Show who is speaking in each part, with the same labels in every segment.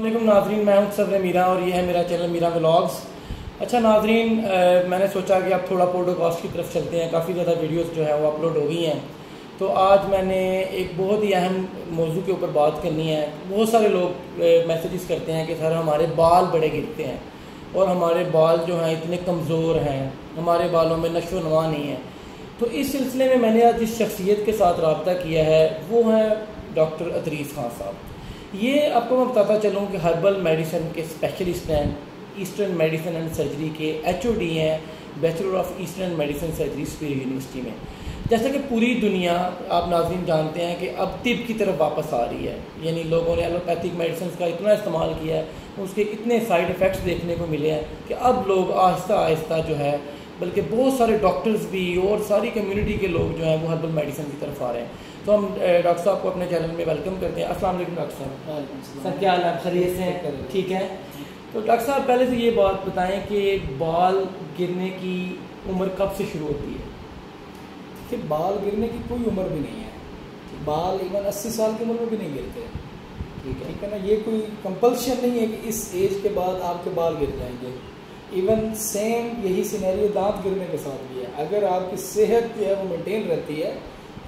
Speaker 1: वालेकुम नाजरीन मैं हूँ सब्र मीरा और ये है मेरा चैनल मीरा व्लॉग्स अच्छा नाजरीन मैंने सोचा कि आप थोड़ा पोडोकास्ट की तरफ़ चलते हैं। काफ़ी ज़्यादा वीडियोस जो है वो अपलोड हो गई हैं। तो आज मैंने एक बहुत ही अहम मौजू के ऊपर बात करनी है। बहुत सारे लोग मैसेजेस करते हैं कि सर हमारे बाल बड़े गिरते हैं और हमारे बाल जो हैं इतने कमज़ोर हैं। हमारे बालों में नशो नवा नहीं है। तो इस सिलसिले में मैंने आज जिस शख्सियत के साथ रबता किया है, वो है डॉक्टर अतरीस खान साहब। ये आपको मैं बताता चलूँ कि हर्बल मेडिसिन के स्पेशलिस्ट हैं ईस्टर्न मेडिसिन एंड सर्जरी के एचओडी हैं bachelor of eastern medicine surgery स्पीर university में। जैसा कि पूरी दुनिया, आप नाजीन जानते हैं कि अब तिब की तरफ़ वापस आ रही है। यानी लोगों ने एलोपैथिक मेडिसिन का इतना इस्तेमाल किया है, उसके इतने साइड इफ़ेक्ट्स देखने को मिले हैं कि अब लोग आहिस्ता आहिस्ता जो है, बल्कि बहुत सारे डॉक्टर्स भी और सारी कम्युनिटी के लोग जो हैं, वो हर्बल मेडिसिन की तरफ़ आ रहे हैं। तो हम डॉक्टर साहब को अपने चैनल में वेलकम करते हैं। अस्सलाम वालेकुम डॉक्टर साहब। सर क्या हाल है खरीद से ठीक है। तो डॉक्टर साहब पहले से ये बात बताएँ कि बाल गिरने की उम्र कब से शुरू होती है?
Speaker 2: कि बाल गिरने की कोई उम्र भी नहीं है। बाल इवन 80 साल की उम्र में भी नहीं गिरते। ठीक है। ठीक है ना? ये कोई कंपल्शन नहीं है कि इस एज के बाद आपके बाल गिर जाएँगे। इवन सेम यही सिनेरियो दांत गिरने के साथ भी है। अगर आपकी सेहत जो है वो मेंटेन रहती है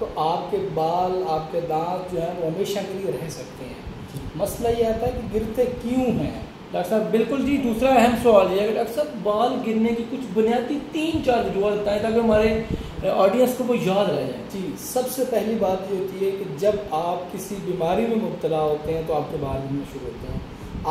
Speaker 2: तो आपके बाल आपके दांत जो हैं वो हमेशा के लिए रह सकते हैं। मसला ये आता है कि गिरते क्यों हैं?
Speaker 1: डॉक्टर साहब बिल्कुल जी दूसरा अहम सवाल ये है कि डॉक्टर साहब बाल गिरने की कुछ बुनियादी तीन चार वजूहत बताएँ ताकि हमारे ऑडियंस को वो याद रह जाए।
Speaker 2: जी सबसे पहली बात ये होती है कि जब आप किसी बीमारी में मुबतला होते हैं तो आपके बाल गिरने शुरू होते हैं।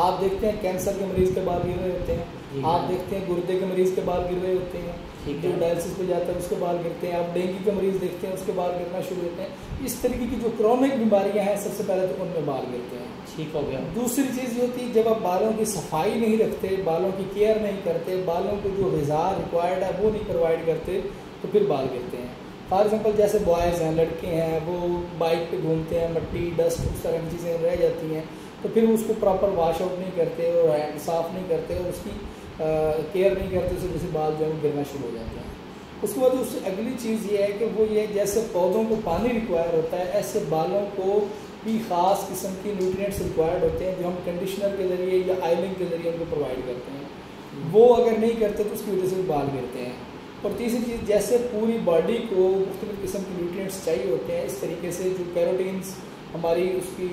Speaker 2: आप देखते हैं कैंसर के मरीज़ के बाल गिर रहे होते हैं। आप देखते हैं गुर्दे के मरीज़ के बाल गिर रहे होते हैं। जो डायलिसिस पे जाता है उसके बाल गिरते हैं आप डेंगू के मरीज़ देखते हैं उसके बाल गिरना शुरू होते हैं। इस तरीके की जो क्रॉनिक बीमारियाँ हैं सबसे पहले तो उनमें बाल गिरते हैं।
Speaker 1: ठीक हो गया।
Speaker 2: दूसरी चीज़ ये होती है जब आप बालों की सफ़ाई नहीं रखते बालों की केयर नहीं करते बालों को जो गज़ा रिक्वायर्ड है वो नहीं प्रोवाइड करते तो फिर बाल गिरते हैं। फॉर एग्ज़ाम्पल जैसे बॉयज़ हैं लड़के हैं वो बाइक पे घूमते हैं मट्टी डस्ट उस तरह की चीज़ें रह जाती हैं तो फिर उसको प्रॉपर वॉश आउट नहीं करते और हैंड साफ़ नहीं करते और उसकी केयर नहीं करते उससे जैसे बाल जो है गिरना शुरू हो जाते हैं। उसके बाद उससे अगली चीज़ ये है कि वो ये जैसे पौधों को पानी रिक्वायर होता है, ऐसे बालों को भी ख़ास किस्म की न्यूट्रिएंट्स रिक्वायर्ड होते हैं जो हम कंडीशनर के ज़रिए या आयलिंग के ज़रिए उनको प्रोवाइड करते हैं। वो अगर नहीं करते तो उसकी वजह से बाल गिरते हैं। और तीसरी चीज़, जैसे पूरी बॉडी को मुख्तलिफ़ किस्म के न्यूट्रिएंट्स चाहिए होते हैं, इस तरीके से जो कैरोटीन्स हमारी उसकी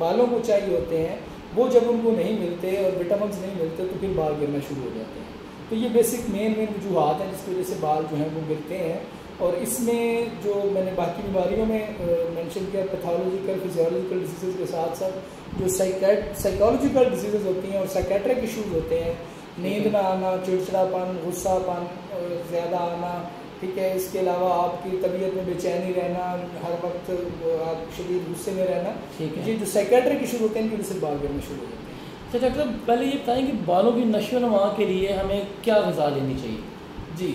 Speaker 2: बालों को चाहिए होते हैं वो जब उनको नहीं मिलते और विटामिन नहीं मिलते तो फिर बाल गिरना शुरू हो जाते हैं। तो ये बेसिक मेन मेन वजूहत हैं जिसकी वजह से बाल जो हैं वो गिरते हैं। और इसमें जो मैंने बाकी बीमारियों में मेंशन किया पैथोलॉजिकल फिजियोलॉजिकल डिज़ीज़ के साथ साथ जो साइकोलॉजिकल डिज़ीज़ होती हैं और साइकेट्रिक इशूज़ होते हैं। नींद ना आना चिड़चिड़ापन गुस्सापन ज़्यादा आना ठीक है इसके अलावा आपकी तबीयत में बेचैनी रहना हर वक्त आप शरीर गुस्से में रहना ठीक है। ये जो साइकेट्रिक इशू होते हैं इनकी वजह से बाल गिरने शुरू होते हैं।
Speaker 1: अच्छा डॉक्टर पहले ये बताएँ कि बालों की नशो नमा के लिए हमें क्या गज़ा लेनी चाहिए?
Speaker 2: जी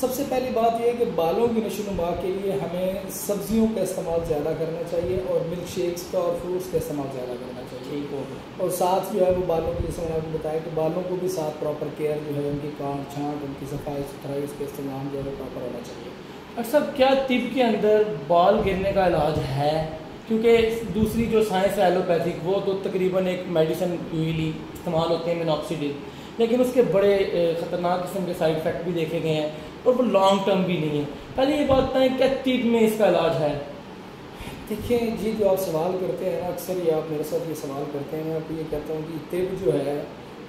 Speaker 2: सबसे पहली बात यह है कि बालों की नशोनुमा के लिए हमें सब्जियों का इस्तेमाल ज़्यादा करना चाहिए और मिल्क शेक्स का और फ्रूट्स का इस्तेमाल ज़्यादा करना चाहिए। ठीक हो और साथ जो है वो बालों के जैसे मैंने आपको बताया कि बालों को भी साथ प्रॉपर केयर जो है उनकी काट छाँट उनकी सफ़ाई सुथराई उसका इस्तेमाल जो है प्रॉपर होना चाहिए।
Speaker 1: अच्छा क्या तिब के अंदर बाल गिरने का इलाज है? क्योंकि दूसरी जो साइंस है एलोपैथिक वो तो तकरीबन एक मेडिसिन यूजली इस्तेमाल होते हैं मिनॉक्सीडिल लेकिन उसके बड़े ख़तरनाक किस्म के साइड इफ़ेक्ट भी देखे गए हैं और वो लॉन्ग टर्म भी नहीं है। पहले ये बात बताएँ क्या टीब में इसका इलाज है?
Speaker 2: देखिए जी जो आप सवाल करते हैं अक्सर ये आप मेरे साथ ये सवाल करते हैं मैं आपको ये कहता हूँ कि तिब जो है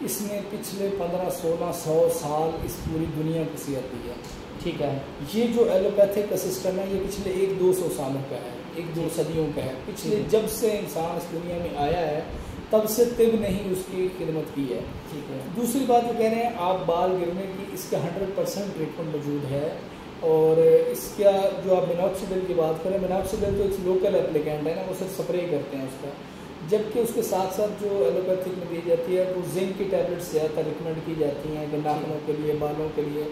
Speaker 2: इसने पिछले पंद्रह सोलह सौ साल इस पूरी दुनिया को सेहत दी है।
Speaker 1: ठीक है।
Speaker 2: ये जो एलोपैथिक का सिस्टम है ये पिछले एक दो सौ सालों का है एक दो सदियों का है। पिछले जब से इंसान इस दुनिया में आया है तब से तिब नहीं उसकी खिदमत की है। ठीक है। दूसरी बात जो कह रहे हैं आप बाल गिरने की इसका हंड्रेड परसेंट ट्रीटमेंट मौजूद है। और इसका जो आप मिनॉक्सीडिल की बात करें मिनॉक्सीडिल तो एक लोकल एप्लीकेंट है ना वो सिर्फ़ स्प्रे करते हैं उसका। जबकि उसके साथ साथ जो एलोपैथिक में दी जाती है वो जिंक की टैबलेट्स ज़्यादा रिकमेंड की जाती हैं नाखनों के लिए बालों के लिए।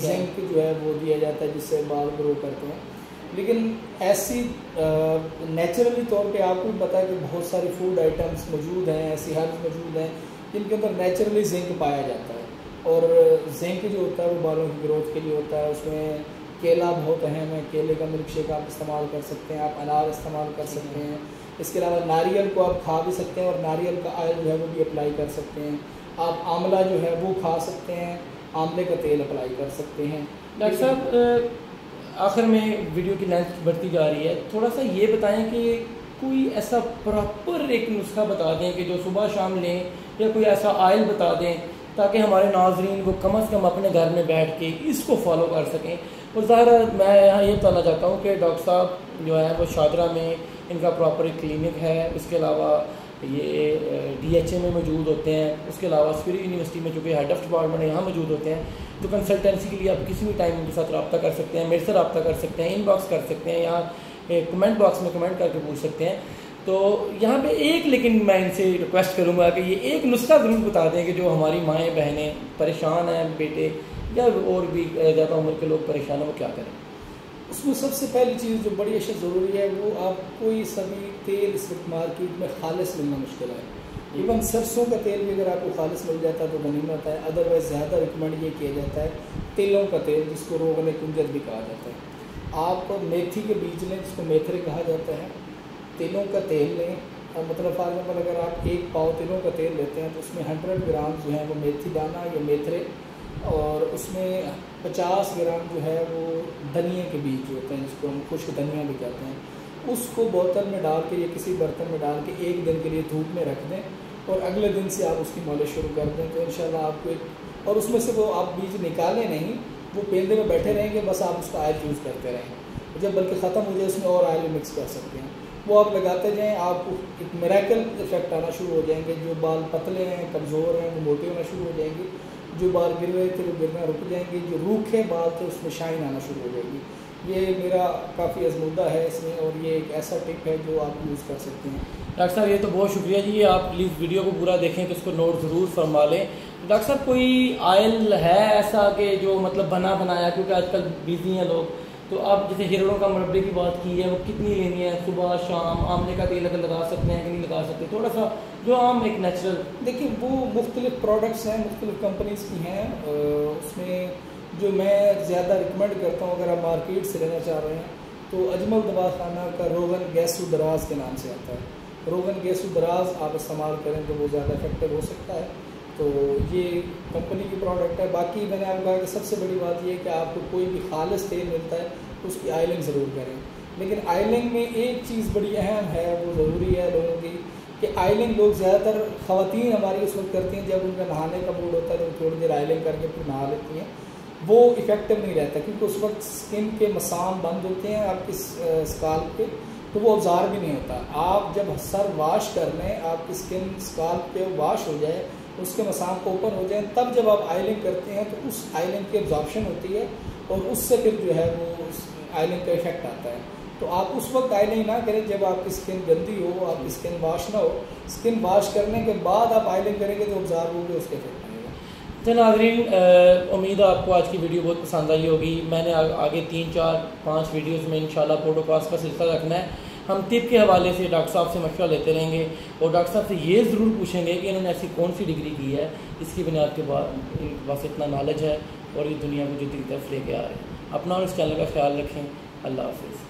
Speaker 2: जिंक जो है वो दिया जाता है जिससे बाल ग्रो करते हैं। लेकिन ऐसी नेचुरली तौर पे आपको भी पता है कि बहुत सारे फ़ूड आइटम्स मौजूद हैं ऐसी हर्ब्स मौजूद हैं जिनके अंदर नेचुरली जिंक पाया जाता है। और जिंक जो होता है वो बालों की ग्रोथ के लिए होता है उसमें केला बहुत अहम है केले का मिल्क शेक आप इस्तेमाल कर सकते हैं आप अनार इस्तेमाल कर सकते हैं। इसके अलावा नारियल को आप खा भी सकते हैं और नारियल का ऑयल जो है वो भी अप्लाई कर सकते हैं। आप आंवला जो है वो खा सकते हैं आंवले का तेल अप्लाई कर सकते हैं।
Speaker 1: डॉक्टर साहब आखिर में वीडियो की लेंथ बढ़ती जा रही है। थोड़ा सा ये बताएँ कि कोई ऐसा प्रॉपर एक नुस्खा बता दें कि जो सुबह शाम लें या कोई ऐसा आयल बता दें ताकि हमारे नाजरीन वो कम अज़ कम अपने घर में बैठ के इसको फॉलो कर सकें। और ज़ाहिर मैं यहाँ ये बताना चाहता हूँ कि डॉक्टर साहब जो है, वो शादरा में इनका प्रॉपर एक क्लिनिक है। उसके अलावा ये डी एच ए में मौजूद होते हैं। उसके अलावा स्पिरी यूनिवर्सिटी में चूँकि हेड ऑफ़ डिपार्टमेंट यहाँ मौजूद होते हैं। तो कंसल्टेंसी के लिए आप किसी भी टाइम उनके साथ रब्ता कर सकते हैं, मेरे से रब्ता कर सकते हैं इनबॉक्स कर सकते हैं या कमेंट बॉक्स में कमेंट करके पूछ सकते हैं। तो यहाँ पे एक, लेकिन मैं इनसे रिक्वेस्ट करूँगा कि ये एक नुस्खा ज़रूर बता दें कि जो हमारी माएँ बहनें परेशान हैं, बेटे या और भी ज़्यादा उम्र के लोग परेशान हैं क्या करें?
Speaker 2: उसमें सबसे पहली चीज़ जो बड़ी अशद ज़रूरी है, वो आप कोई सभी तेल वक्त मार्केट में खालिश मिलना मुश्किल है। इवन सरसों का तेल भी अगर आपको खालिश मिल जाता है तो गनीमत है। अदरवाइज़ ज़्यादा रिकमेंड ये किया जाता है, तेलों का तेल, जिसको रोगन कुंजर भी कहा जाता है। आप मेथी के बीज लें, जिसको मेथरे कहा जाता है, तिलों का तेल लें। और मतलब फॉर एग्ज़ाम्पल अगर आप एक पाव तिलों का तेल लेते हैं तो उसमें हंड्रेड ग्राम जो है वो मेथी दाना या मेथरे और उसमें पचास ग्राम जो है वो धनिया के बीज जो होते हैं, जिसको हम खुश्क धनिया भी कहते हैं, उसको बोतल में डाल के या किसी बर्तन में डाल के एक दिन के लिए धूप में रख दें और अगले दिन से आप उसकी मालिश शुरू कर दें। तो इन आपको एक, और उसमें से वो आप बीज निकालें नहीं, वो पेंदे में बैठे रहेंगे, बस आप उसका आयल यूज़ करते रहेंगे जब बल्कि ख़त्म हो जाए, उसमें और आयल मिक्स कर सकते हैं। वो आप लगाते जाएँ, आप एक मेरेकल इफ़ेक्ट आना शुरू हो जाएँगे, जो बाल पतले हैं, कमज़ोर हैं, वो मोटे होना शुरू हो जाएँगे। जो बाल गिर रहे थे वो गिरना रुक जाएँगे, जो रूखे बाल थे उसमें शाइन आना शुरू हो जाएगी। ये मेरा काफ़ी अजमुदा है इसमें और ये एक ऐसा टिप है जो आप यूज़ कर सकते हैं।
Speaker 1: डॉक्टर साहब, ये तो बहुत शुक्रिया जी आप प्लीज़ वीडियो को पूरा देखें तो उसको नोट ज़रूर फरमा लें। डॉक्टर साहब, कोई आयल है ऐसा कि जो मतलब बना बनाया क्योंकि आजकल बिज़ी हैं लोग। तो आप जैसे हिरणों का मरबे की बात की है, वो कितनी लेनी है? सुबह, शाम, आमले का तेल अगर लगा सकते हैं कि नहीं लगा सकते? थोड़ा सा जो आम एक नेचुरल
Speaker 2: देखिए, वो मुख्तलिफ़ प्रोडक्ट्स हैं, मुख्तलिफ़ कंपनीज़ की हैं। उसमें जो मैं ज़्यादा रिकमेंड करता हूँ, अगर आप मार्केट से लेना चाह रहे हैं तो अजमल दवाखाना का रोगन गैसू दराज के नाम से आता है। रोगन गैसू दराज आप इस्तेमाल करें तो वो ज़्यादा इफ़ेक्टिव हो सकता है। तो ये कंपनी की प्रोडक्ट है। बाकी मैंने आपको कहा कि सबसे बड़ी बात ये है कि आपको कोई भी खालस तेल मिलता है, उसकी आयलिंग ज़रूर करें। लेकिन आयलिंग में एक चीज़ बड़ी अहम है, वो ज़रूरी है लोगों की कि आयलिंग लोग ज़्यादातर ख़वान हमारी उस वक्त करती हैं, जब उनका नहाने का मूड होता है तो थोड़ी देर आयलिंग करके फिर नहा लेती हैं। वो इफ़ेक्टिव नहीं रहता क्योंकि उस वक्त स्किन के मसाम बंद होते हैं आपकी स्काल पे तो वो अवजार भी नहीं होता। आप जब सर वाश कर लें, आपकी स्किन स्काल पे वॉश हो जाए उसके मसाम को ओपन हो जाए तब जब आप आयलिंग करते हैं तो उस आयलिंग की एब्जॉर्बशन होती है और उससे फिर जो है वो उस आयलिंग का इफ़ेक्ट आता है। तो आप उस वक्त आयलिंग ना करें जब आपकी स्किन गंदी हो आपकी स्किन वॉश ना हो। स्किन वॉश करने के बाद आप आयलिंग करेंगे तो ऑब्जॉर्व होगी उसके इफ़ेक्ट
Speaker 1: तो नाजरीन उम्मीद है आपको आज की वीडियो बहुत पसंद आई होगी। मैंने आ, आगे तीन चार पाँच वीडियोज़ में इन प्रोटोकॉल्स का सिलसिला रखना है। हम तिब के हवाले से डॉक्टर साहब से मशवरा लेते रहेंगे और डॉक्टर साहब से ये ज़रूर पूछेंगे कि इन्होंने ऐसी कौन सी डिग्री की है? इसकी बुनियाद के बाद इनके पास इतना नॉलेज है और ये दुनिया को जो तरफ़ लेके आ रहे हैं। अपना और इस चैनल का ख्याल रखें। अल्लाह हाफिज़।